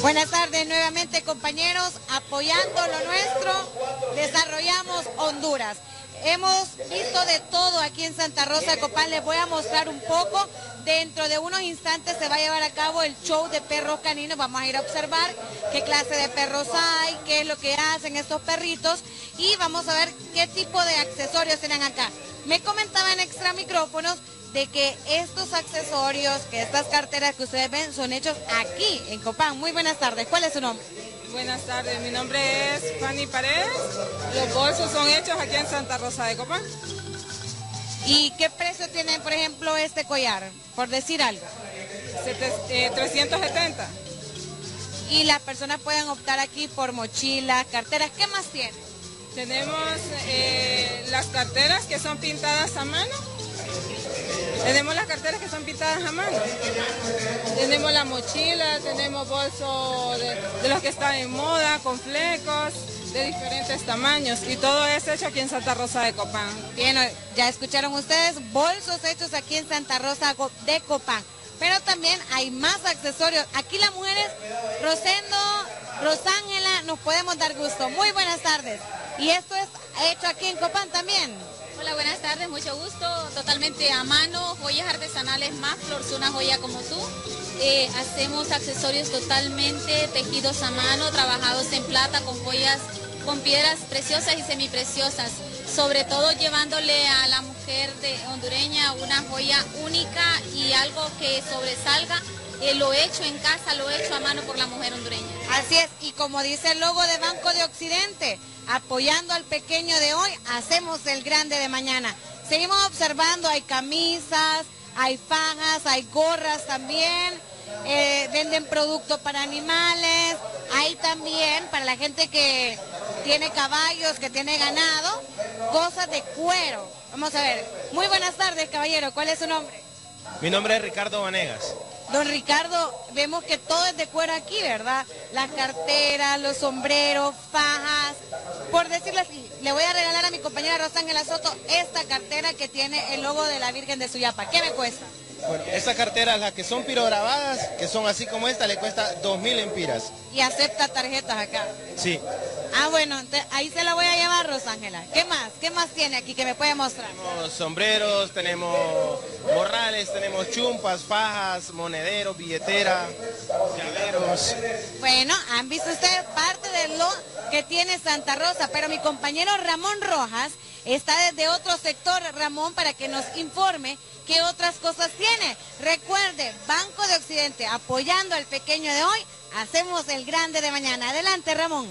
Buenas tardes nuevamente compañeros, apoyando lo nuestro, desarrollamos Honduras. Hemos visto de todo aquí en Santa Rosa de Copán, les voy a mostrar un poco. Dentro de unos instantes se va a llevar a cabo el show de perros caninos, vamos a ir a observar qué clase de perros hay, qué es lo que hacen estos perritos y vamos a ver qué tipo de accesorios tienen acá. Me comentaban extra micrófonos de que estos accesorios, que estas carteras que ustedes ven son hechos aquí en Copán. Muy buenas tardes, ¿cuál es su nombre? Buenas tardes, mi nombre es Fanny Paredes. Los bolsos son hechos aquí en Santa Rosa de Copán. ¿Y qué precio tiene, por ejemplo, este collar? Por decir algo. 370. Eh, y las personas pueden optar aquí por mochilas, carteras. ¿Qué más tiene? Tenemos eh, las carteras que son pintadas a mano tenemos las carteras que son pintadas a mano. Tenemos la mochila, tenemos bolsos de, los que están en moda, con flecos de diferentes tamaños y todo es hecho aquí en Santa Rosa de Copán. Bien, ya escucharon ustedes, bolsos hechos aquí en Santa Rosa de Copán. Pero también hay más accesorios. Aquí las mujeres, Rosendo, Rosángela, nos podemos dar gusto. Muy buenas tardes. Y esto es hecho aquí en Copán también. Tardes, mucho gusto. Totalmente a mano, joyas artesanales más, una joya como tú. Eh, hacemos accesorios totalmente tejidos a mano, trabajados en plata con joyas, con piedras preciosas y semipreciosas. Sobre todo llevándole a la mujer hondureña una joya única y algo que sobresalga eh, lo hecho en casa, lo hecho a mano por la mujer hondureña. Así es, y como dice el logo de Banco de Occidente, apoyando al pequeño de hoy, hacemos el grande de mañana. Seguimos observando, hay camisas, hay fajas, hay gorras también, eh, venden productos para animales, hay también para la gente que tiene caballos, que tiene ganado, cosas de cuero. Vamos a ver. Muy buenas tardes, caballero. ¿Cuál es su nombre? Mi nombre es Ricardo Vanegas. Don Ricardo, vemos que todo es de cuero aquí, ¿verdad? Las carteras, los sombreros, fajas. Por decirlo así, le voy a regalar a mi compañera Rosángela Soto esta cartera que tiene el logo de la Virgen de Suyapa. ¿Qué me cuesta? Bueno, esta cartera, las que son pirograbadas, que son así como esta, le cuesta 2.000 empiras. ¿Y acepta tarjetas acá? Sí. Ah, bueno, ahí se la voy a llevar, Rosángela. ¿Qué más? ¿Qué más tiene aquí que me puede mostrar? Tenemos sombreros, tenemos morrales, tenemos chumpas, fajas, monederos, billetera, llaveros. Bueno, han visto ustedes parte de lo que tiene Santa Rosa, pero mi compañero Ramón Rojas está desde otro sector, Ramón, para que nos informe qué otras cosas tiene. Recuerde, Banco de Occidente apoyando al pequeño de hoy, hacemos el grande de mañana. Adelante, Ramón.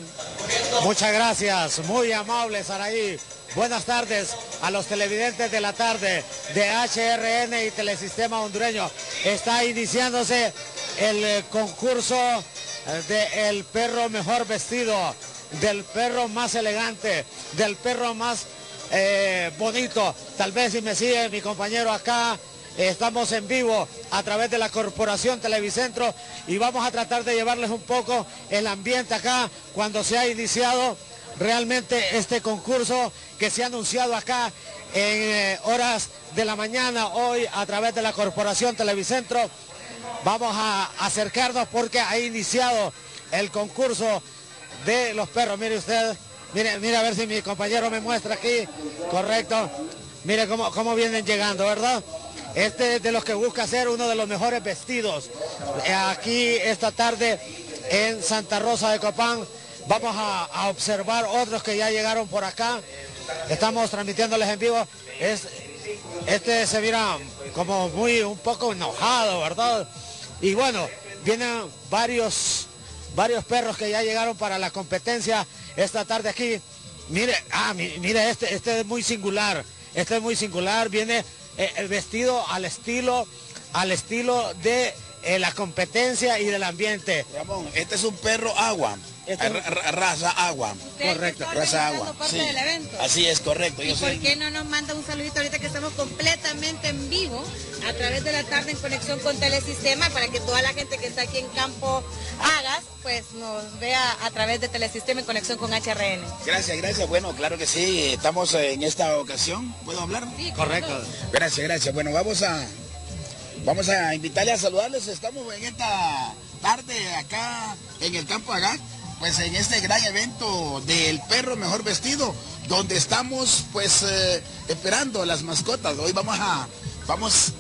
Muchas gracias, muy amable, Saraí. Buenas tardes a los televidentes de la tarde de HRN y Telesistema Hondureño. Está iniciándose el eh, concurso eh, del perro mejor vestido, del perro más elegante, del perro más eh, bonito. Tal vez si me sigue mi compañero acá, estamos en vivo a través de la Corporación Televicentro y vamos a tratar de llevarles un poco el ambiente acá cuando se ha iniciado realmente este concurso que se ha anunciado acá en eh, horas de la mañana hoy a través de la Corporación Televicentro. Vamos a acercarnos porque ha iniciado el concurso de los perros. Mire usted, Mire, mire a ver si mi compañero me muestra aquí. Correcto. Mire cómo, cómo vienen llegando, ¿verdad? Este es de los que busca ser uno de los mejores vestidos. Eh, aquí esta tarde en Santa Rosa de Copán. Vamos a, observar otros que ya llegaron por acá. Estamos transmitiéndoles en vivo. Es, este se mira como muy un poco enojado, ¿verdad? Y bueno, vienen varios, varios perros que ya llegaron para la competencia esta tarde aquí. Mire, ah, mire, este, este es muy singular. Este es muy singular. Viene eh, el vestido al estilo, al estilo de eh, la competencia y del ambiente. Ramón, este es un perro agua. Este raza agua. Correcto. Raza agua. Así es, correcto. ¿Y por qué no nos manda un saludito ahorita que estamos completamente en vivo a través de la tarde en conexión con Telesistema para que toda la gente que está aquí en Campo pues nos vea a través de Telesistema en conexión con HRN. Gracias, gracias. Bueno, claro que sí. Estamos en esta ocasión. ¿Puedo hablar? Sí, correcto. Gracias, gracias. Bueno, vamos a vamos a invitarle a saludarles. Estamos en esta tarde acá en el campo Agac, pues en este gran evento del perro mejor vestido, donde estamos pues eh, esperando las mascotas. Hoy vamos a, vamos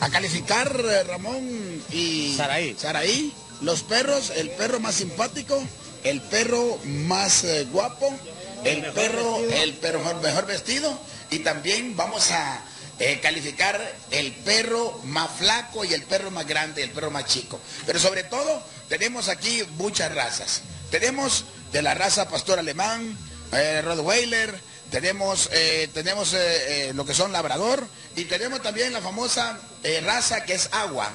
a calificar eh, Ramón y Saraí. Saraí, los perros, el perro más simpático, el perro más eh, guapo, el perro, el perro mejor, mejor vestido y también vamos a eh, calificar el perro más flaco y el perro más grande, el perro más chico. Pero sobre todo tenemos aquí muchas razas. Tenemos de la raza pastor alemán, eh, Rottweiler, tenemos, eh, tenemos lo que son labrador y tenemos también la famosa raza que es agua.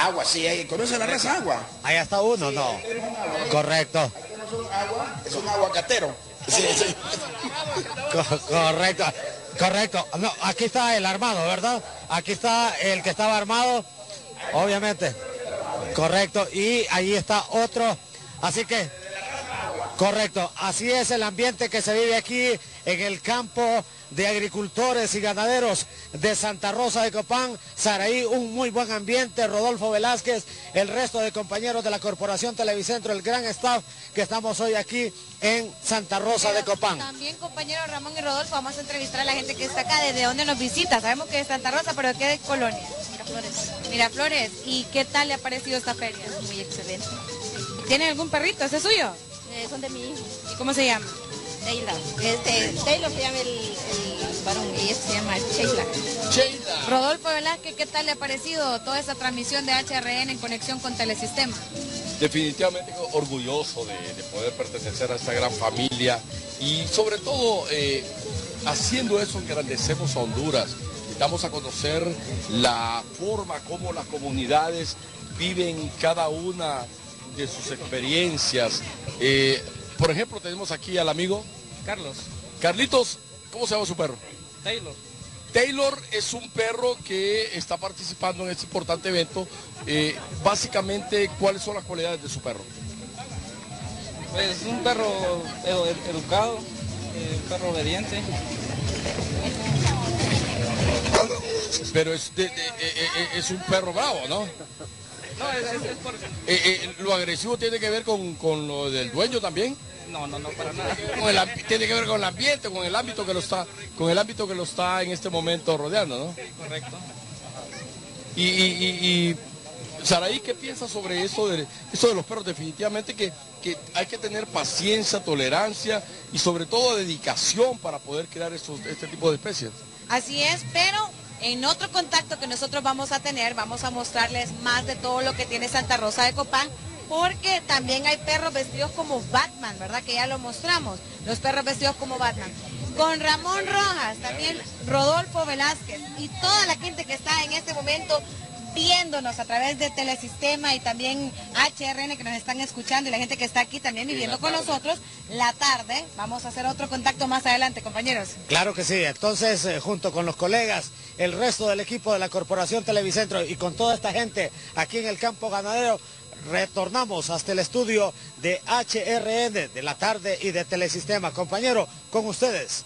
Agua, sí, eh, ¿conoce la raza agua? Ahí está uno, no. Correcto. Es un agua, es un aguacatero. Sí, sí. Co- correcto. Correcto. No, aquí está el armado, ¿verdad? Aquí está el que estaba armado, obviamente. Correcto. Y ahí está otro. Así que, correcto. Así es el ambiente que se vive aquí en el campo de agricultores y ganaderos de Santa Rosa de Copán. Saraí, un muy buen ambiente. Rodolfo Velázquez, el resto de compañeros de la Corporación Televicentro, el gran staff que estamos hoy aquí en Santa Rosa de Copán. También, compañero Ramón y Rodolfo, vamos a entrevistar a la gente que está acá, desde dónde nos visita. Sabemos que es Santa Rosa, pero ¿qué de colonia? Miraflores. Miraflores. ¿Y qué tal le ha parecido esta feria? Muy excelente. ¿Tiene algún perrito? ¿Ese es suyo? Son de mi hijo, ¿Y cómo se llama? Taylor. Este, Taylor se llama el, el varón y este se llama Sheila. Rodolfo Velázquez, ¿qué tal le ha parecido toda esa transmisión de HRN en conexión con Telesistema? definitivamente orgulloso de, de poder pertenecer a esta gran familia y sobre todo eh, haciendo eso engrandecemos a Honduras. Damos a conocer la forma como las comunidades viven cada una de sus experiencias. Eh, por ejemplo, tenemos aquí al amigo Carlos, Carlitos, ¿cómo se llama su perro? Taylor. Taylor es un perro que está participando en este importante evento. Eh, básicamente, ¿cuáles son las cualidades de su perro? Pues un perro edu- educado, eh, un perro obediente. Pero es, de- de- es un perro bravo, ¿no? No, es, es- es por- Eh, eh, ¿Lo agresivo tiene que ver con, con lo del dueño también? No, no, no, para nada. Con el ambi- tiene que ver con el ambiente, con el ámbito que lo está, con el ámbito que lo está en este momento rodeando, ¿no? Correcto. Y, y, y, y, Saraí, ¿qué piensas sobre eso de, eso de los perros? Definitivamente que, que hay que tener paciencia, tolerancia y sobre todo dedicación para poder crear estos, este tipo de especies. Así es, pero en otro contacto que nosotros vamos a tener, vamos a mostrarles más de todo lo que tiene Santa Rosa de Copán, porque también hay perros vestidos como Batman, ¿verdad? Que ya lo mostramos, los perros vestidos como Batman. Con Ramón Rojas, también Rodolfo Velázquez y toda la gente que está en este momento viéndonos a través de Telesistema y también HRN que nos están escuchando y la gente que está aquí también viviendo con nosotros, la tarde, vamos a hacer otro contacto más adelante, compañeros. Claro que sí. Entonces, eh, junto con los colegas, el resto del equipo de la Corporación Televicentro y con toda esta gente aquí en el campo ganadero, retornamos hasta el estudio de HRN de la tarde y de Telesistema. Compañero, con ustedes.